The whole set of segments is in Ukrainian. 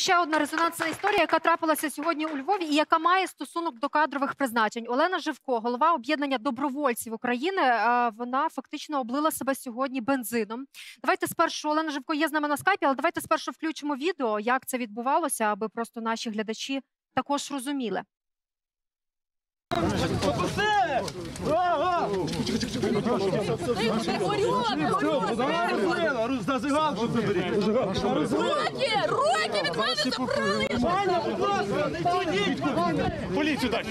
ще одна резонансна історія, яка трапилася сьогодні у Львові, і яка має стосунок до кадрових призначень. Олена Живко, голова об'єднання добровольців України. е, Вона фактично облила себе сьогодні бензином. Давайте спершу Олена Живко є з нами на скайпі, але давайте спершу включимо відео, як це відбувалося, аби просто наші глядачі також розуміли. Руки! Руки від мене забрали! Поліцію дайте!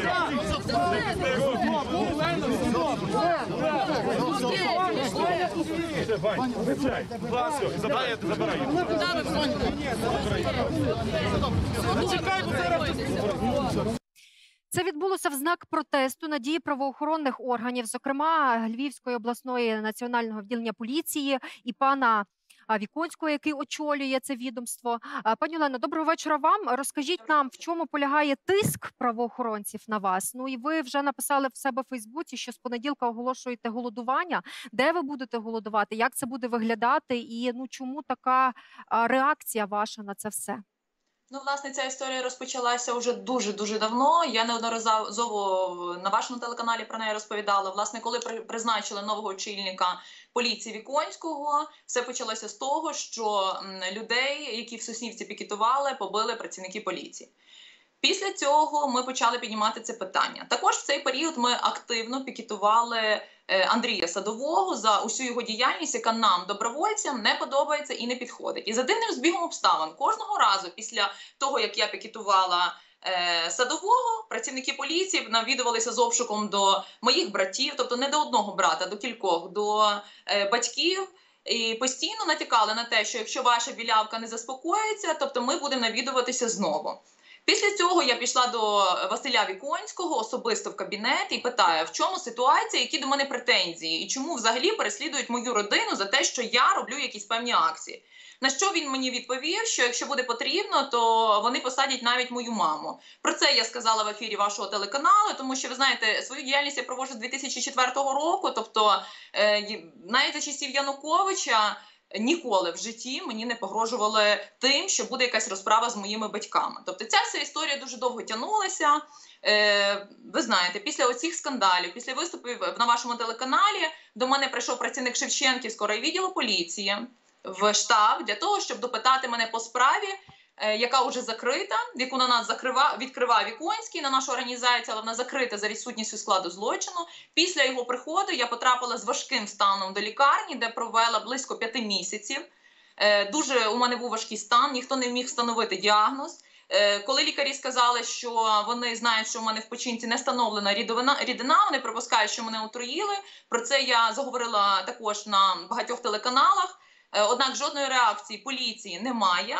Забирай, забирай. Це відбулося в знак протесту на дії правоохоронних органів, зокрема Львівської обласної національного відділення поліції і пана Віконського, який очолює це відомство. Пані Олено, доброго вечора вам. Розкажіть нам, в чому полягає тиск правоохоронців на вас. Ну і ви вже написали в себе в Фейсбуці, що з понеділка оголошуєте голодування. Де ви будете голодувати? Як це буде виглядати? І ну чому така реакція ваша на це все? Ну, власне, ця історія розпочалася вже дуже дуже давно. Я неодноразово на вашому телеканалі про неї розповідала. Власне, коли при- призначили нового очільника поліції Віконського, все почалося з того, що людей, які в Соснівці пікетували, побили працівники поліції. Після цього ми почали піднімати це питання. Також в цей період ми активно пікетували е, Андрія Садового за усю його діяльність, яка нам, добровольцям, не подобається і не підходить. І за дивним збігом обставин кожного разу після того, як я пікетувала е, садового, працівники поліції навідувалися з обшуком до моїх братів, тобто не до одного брата, до кількох, до е, батьків. І постійно натякали на те, що якщо ваша білявка не заспокоїться, тобто ми будемо навідуватися знову. Після цього я пішла до Василя Віконського особисто в кабінет і питаю, в чому ситуація, які до мене претензії, і чому взагалі переслідують мою родину за те, що я роблю якісь певні акції. На що він мені відповів, що якщо буде потрібно, то вони посадять навіть мою маму. Про це я сказала в ефірі вашого телеканалу, тому що ви знаєте, свою діяльність я проводжу з 2004 року. Тобто, е, навіть за часів Януковича ніколи в житті мені не погрожували тим, що буде якась розправа з моїми батьками. Тобто, ця вся історія дуже довго тягнулася. Е, ви знаєте, після оцих скандалів, після виступів на вашому телеканалі, до мене прийшов працівник Шевченківського райвідділу поліції в штаб для того, щоб допитати мене по справі, яка вже закрита, яку на нас закрива відкривав Віконський на нашу організацію, але вона закрита за відсутністю складу злочину. Після його приходу я потрапила з важким станом до лікарні, де провела близько п'яти місяців. Е, Дуже у мене був важкий стан, ніхто не міг встановити діагноз. Е, Коли лікарі сказали, що вони знають, що в мене в печінці не встановлена рідина, вони припускають, що мене отруїли. Про це я заговорила також на багатьох телеканалах. Е, Однак жодної реакції поліції немає.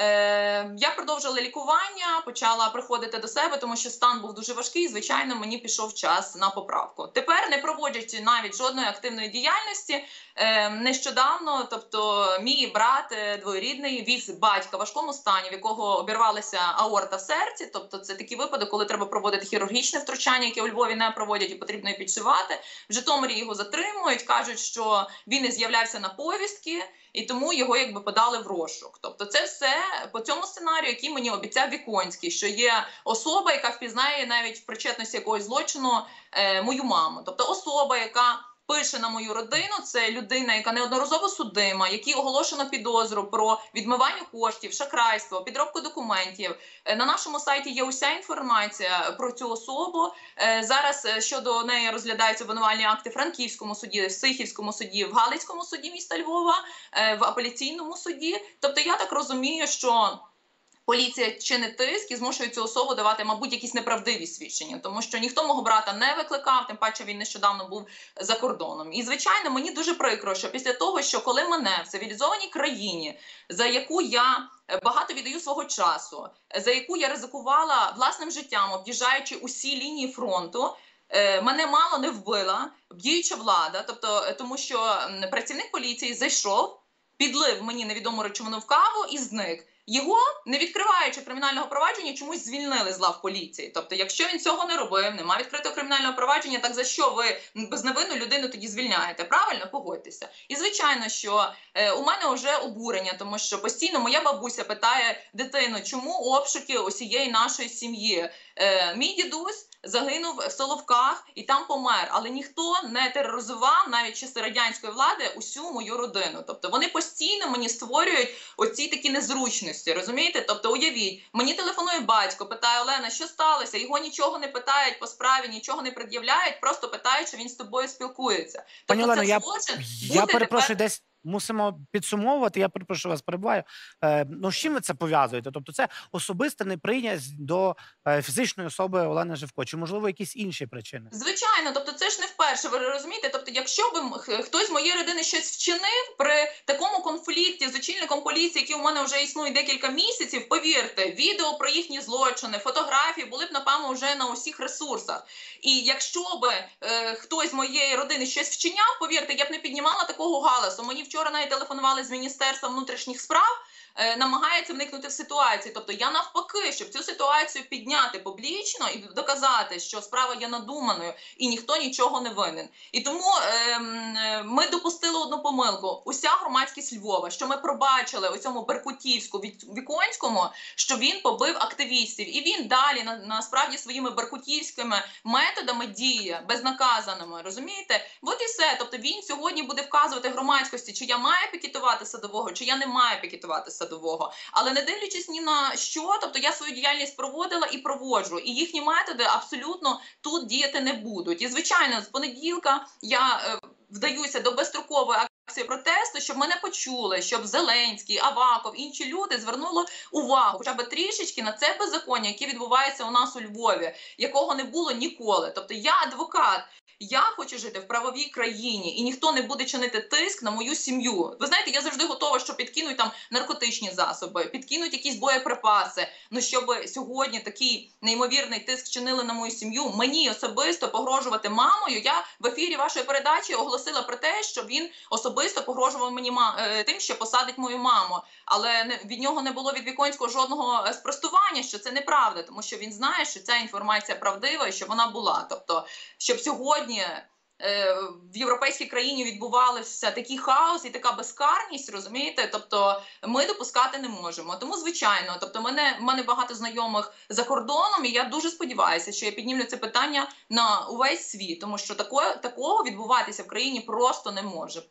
Е, я продовжила лікування, почала приходити до себе, тому що стан був дуже важкий. і, Звичайно, мені пішов час на поправку. Тепер, не проводячи навіть жодної активної діяльності, е, нещодавно, тобто, мій брат е, двоюрідний віз батька в важкому стані, в якого обірвалася аорта в серці. Тобто, це такі випадки, коли треба проводити хірургічне втручання, яке у Львові не проводять, і потрібно підшивати. В Житомирі його затримують, кажуть, що він не з'являвся на повістки і тому його якби подали в розшук. Тобто, це все по цьому сценарію, який мені обіцяв Віконський, що є особа, яка впізнає навіть в причетності якогось злочину е, мою маму. Тобто особа, яка пише на мою родину, це людина, яка неодноразово судима, якій оголошено підозру про відмивання коштів, шахрайство, підробку документів. Е, На нашому сайті є уся інформація про цю особу. Е, Зараз е, щодо неї розглядаються обвинувальні акти в Франківському суді, в Сихівському суді, в Галицькому суді міста Львова, в апеляційному суді. Тобто, я так розумію, що. Поліція чинить тиск і змушує цю особу давати, мабуть, якісь неправдиві свідчення, тому що ніхто мого брата не викликав, тим паче він нещодавно був за кордоном. І звичайно, мені дуже прикро, що після того, що коли мене в цивілізованій країні, за яку я е, багато віддаю свого часу, е, за яку я ризикувала власним життям, об'їжджаючи усі лінії фронту. е, Мене мало не вбила діюча влада, тобто тому, що працівник поліції зайшов, підлив мені невідому речовину в каву і зник. Його, не відкриваючи кримінального провадження, чомусь звільнили з лав поліції. Тобто, якщо він цього не робив, немає відкритого кримінального провадження, так за що ви безневинну людину тоді звільняєте? Правильно погодьтеся. І звичайно, що е, у мене вже обурення, тому що постійно моя бабуся питає дитину, чому обшуки усієї нашої сім'ї. Е, мій дідусь загинув в Соловках і там помер, але ніхто не тероризував навіть часи радянської влади усю мою родину. Тобто вони постійно мені створюють оці такі незручності. Розумієте? Тобто, уявіть, мені телефонує батько, питає Олена, що сталося? Його нічого не питають по справі, нічого не пред'являють, просто питають, що він з тобою спілкується. Пані Тобто, Олено, це я- злочин Я перепрошую, тепер- десь мусимо підсумовувати. Я перепрошую вас, перебуваю. Е, ну з чим ви це пов'язуєте? Тобто, це особиста неприязнь до е, фізичної особи Олени Живко, чи можливо якісь інші причини? Звичайно, тобто це ж не вперше. Ви розумієте? Тобто, якщо б хтось з моєї родини щось вчинив при такому конфлікті з очільником поліції, який у мене вже існує декілька місяців, повірте, відео про їхні злочини, фотографії були б напевно вже на усіх ресурсах. І якщо б е, хтось з моєї родини щось вчиняв, повірте, я б не піднімала такого галасу. Мені вчора навіть телефонували з міністерства внутрішніх справ. е, Намагається вникнути в ситуацію, тобто я навпаки, щоб цю ситуацію підняти публічно і доказати, що справа є надуманою і ніхто нічого не винен. І тому ем, е, ми допустили одну помилку. Уся громадськість Львова, що ми пробачили у цьому Беркутівську віконському, що він побив активістів, і він далі на, насправді своїми беркутівськими методами діє безнаказаними. Розумієте? От і все. Тобто він сьогодні буде вказувати громадськості, чи я маю пікетувати садового, чи я не маю пікетувати садового. Але не дивлячись ні на що, тобто я свою діяльність проводила і проводжу, і їхні методи абсолютно тут діяти не будуть. І звичайно, з понеділка я е, вдаюся до безстрокової акції протесту, щоб мене почули, щоб Зеленський, Аваков, інші люди звернули увагу, хоча б трішечки на це беззаконня, яке відбувається у нас у Львові, якого не було ніколи. Тобто я адвокат. Я хочу жити в правовій країні, і ніхто не буде чинити тиск на мою сім'ю. Ви знаєте, я завжди готова, що підкинуть там наркотичні засоби, підкинуть якісь боєприпаси. Ну щоб сьогодні такий неймовірний тиск чинили на мою сім'ю, мені особисто погрожувати мамою. Я в ефірі вашої передачі оголосила про те, що він особисто погрожував мені ма- е, тим, що посадить мою маму. Але від нього не було від Віконського жодного е, спростування, що це неправда, тому що він знає, що ця інформація правдива і що вона була. Тобто, щоб сьогодні. Е, В європейській країні відбувався такий хаос і така безкарність, розумієте? Тобто ми допускати не можемо. Тому, звичайно, тобто, мене мене багато знайомих за кордоном, і я дуже сподіваюся, що я піднімлю це питання на увесь світ, тому що такого, такого відбуватися в країні просто не може.